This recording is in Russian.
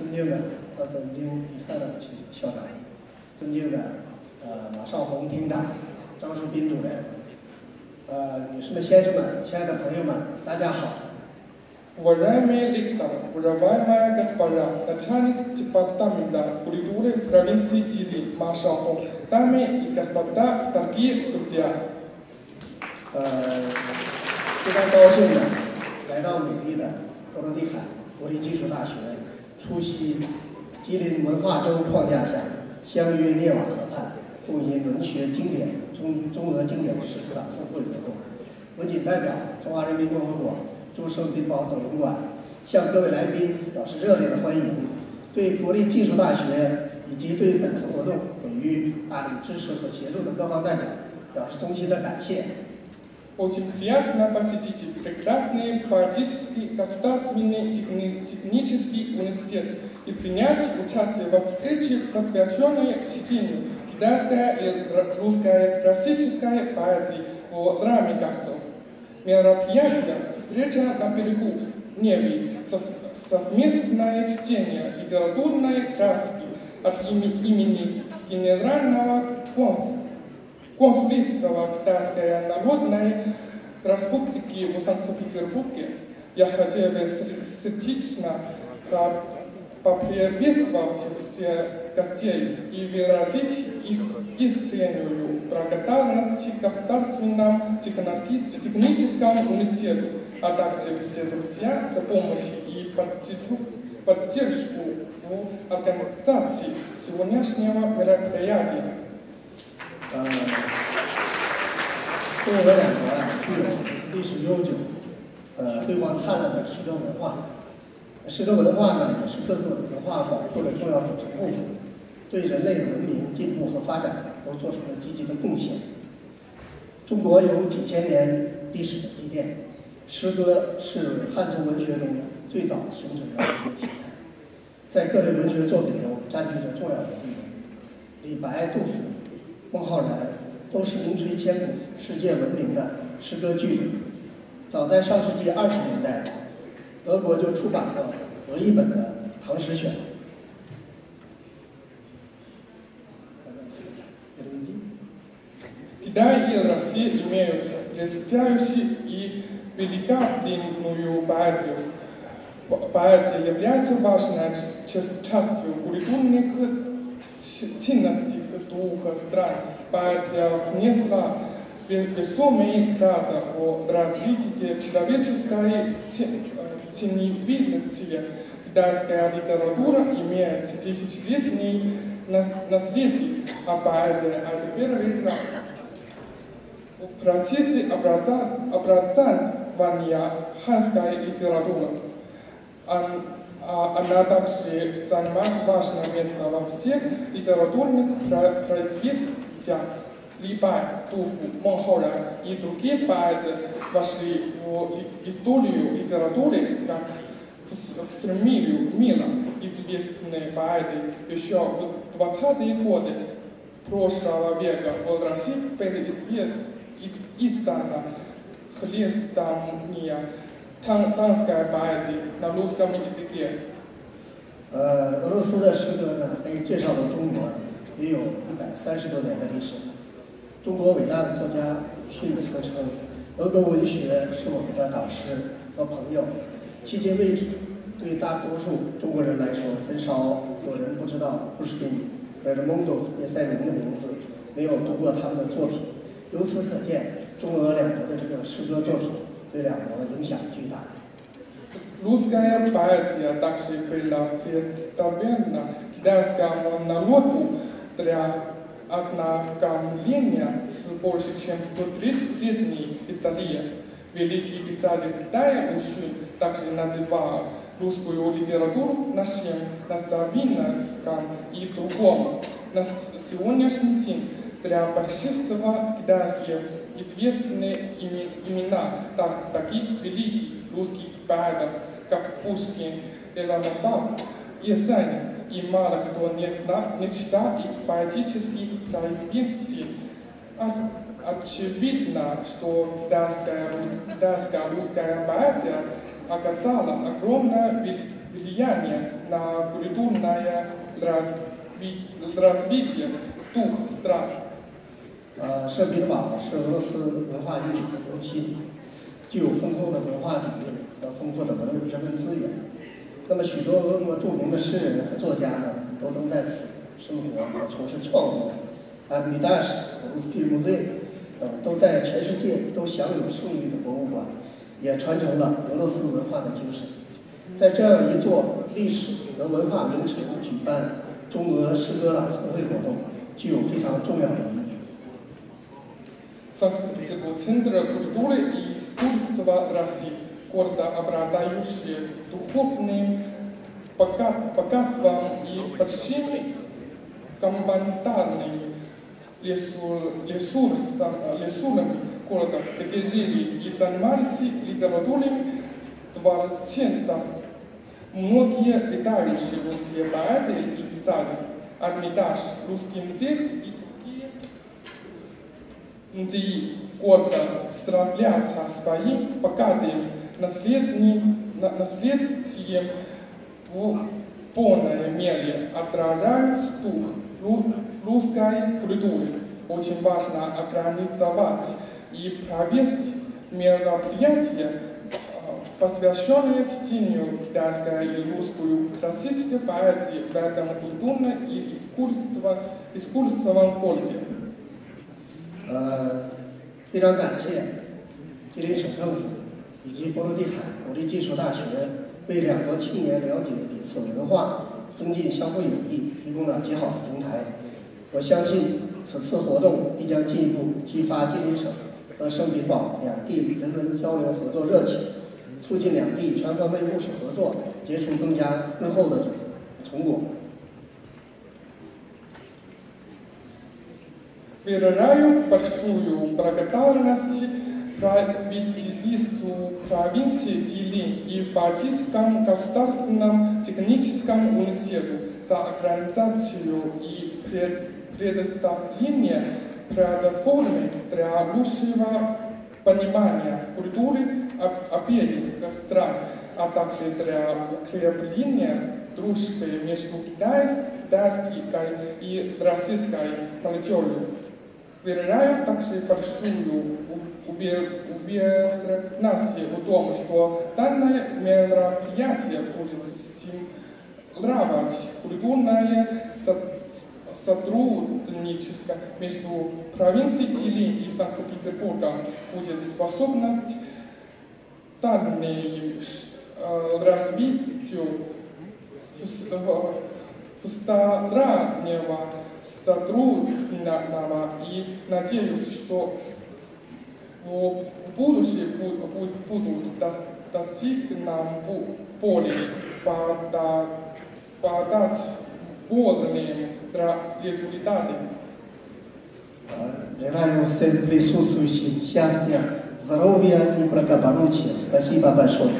尊敬的和总经米汉的校长，尊敬的呃马少红厅长、张树斌主任，呃女士们、先生们、亲爱的朋友们，大家好。 Уважаемые лекторы, уважаемая госпожа, начальник департамента культуры провинции Тили Машахов, дамы и господа, дорогие друзья. 呃，非常高兴呢，来到美丽的波罗的海国立技术大学， 出席吉林文化周框架下相约涅瓦河畔共吟文学经典中中俄经典诗词朗诵会活动。我谨代表中华人民共和国驻圣彼得堡总领馆，向各位来宾表示热烈的欢迎，对国立技术大学以及对本次活动给予大力支持和协助的各方代表表示衷心的感谢。Очень приятно посетить прекрасный поэтический государственный техни- технический университет и принять участие во встрече, посвященной чтению китайская и русская классическая поэзии в рамках мероприятия «Встреча на берегу Неви», сов- совместное чтение литературной классики от имени генерального кон- консульства Китайской Народной Республики в Санкт-Петербурге. Я хотел бы сер- сердечно по- поприветствовать всех гостей и выразить ис- искреннюю благодарность Государственному техническому университету, а также все друзья за помощь и поддержку в организации сегодняшнего мероприятия. 中俄两国啊，具有历史悠久、呃辉煌灿烂的诗歌文化。诗歌文化呢，也是各自文化保护的重要组成部分，对人类文明进步和发展都做出了积极的贡献。中国有几千年历史的积淀，诗歌是汉族文学中的最早形成的文学题材，在各类文学作品中占据着重要的地位。李白、杜甫、孟浩然都是名垂千古、世界闻名的诗歌巨人。早在上世纪二十年代，俄国就出版过俄译本的《唐诗选》。 Китай и Россия имеют блестящую и великолепную поэзию. По- Поэзия является важной ч- частью культурных ц- ценностей духа стран. Поэзия внесла ве- весомый вклад в развитие человеческой ц- э. Китайская литература имеет тысячелетний нас- наследие, а поэзия – это первый шаг в процессе образования ханской литературы. А- Она также занимает важное место во всех литературных про- произведениях. Либай, Туфу, Монхоран и другие поэты вошли в ли- историю литературы как в с- в стремилию мира. Известные поэты еще в 20-е годы прошлого века в России переизве- и- издана хлестания тан- танская поэзия на русском языке. 呃，俄罗斯的诗歌呢，被介绍到中国 也有一百三十多年的历史了中国伟大的作家鲁迅曾称俄国文学是我们的导师和朋友迄今为止对大多数中国人来说很少有人不知道布什金理可是蒙德弗雷塞林的名字没有读过他们的作品。由此可见中俄两国的这个诗歌作品对两国影响巨大。Для ознакомления с больше чем 130-летней историей. Великий писатель Китая Лушин также называл русскую литературу нашим наставником и другом. На сегодняшний день для большинства китайцев известны име- имена так- таких великих русских поэтов, как Пушкин, Лермонтов, Есенин, и мало кто не, зна- не читал их поэтических произведений. От- очевидно, что китайская, рус- китайская русская поэзия оказала огромное вли- влияние влияние на культурное разви... развитие двух стран. 呃，圣彼得堡是俄罗斯文化艺术的中心，具有丰厚的文化底蕴和丰富的文人文资源。 那么，许多俄国着名的诗人和作家呢，都曾在此生活和从事创作。啊，米达什、卢斯基姆 Z 等都在全世界都享有盛誉的博物馆，也传承了俄罗斯文化的精神。在这样一座历史和文化名城举办中俄诗歌朗诵会活动，具有非常重要的意义。Санкт-Петербург – центр культуры и искусства России, Города, обладающие духовным богатством и большими комментарными ресурсами города, где жили и занимались литературными творцентов. Многие летающие русские поэты и писатели, Армитаж, Русский музей и музеи города славятся своим богатым наследием, наследием в полной мере отражают дух русской культуры. Очень важно организовать и провести мероприятия, посвященные чтению китайской и русской классической поэзии в этом культурном и искусство, искусственном городе. 呃，非常感谢吉林省政府 以及波罗的海国立技术大学为两国青年了解彼此文化、增进相互友谊提供了极好的平台。我相信此次活动必将进一步激发吉林省和圣彼得堡两地人文交流合作热情，促进两地全方位务实合作，结出更加丰厚的成果。Выражаю большую благодарность Правительству провинции Дилин и Балтийскому государственному техническому университету за организацию и пред, предоставление платформы для лучшего понимания культуры обеих стран, а также для укрепления дружбы между китайской и российской молодежью. Выражаю также большую уверенность в том, что данное мероприятие будет стимулировать культурное сотрудничество между провинцией Тили и Санкт-Петербургом, будет способность дальнейшему развитию двустороннего сотрудничества. И надеюсь, что в будущем будут достигнам более подотворные результаты. Желаю всем присутствующим счастья, здоровья и благополучия. Спасибо большое.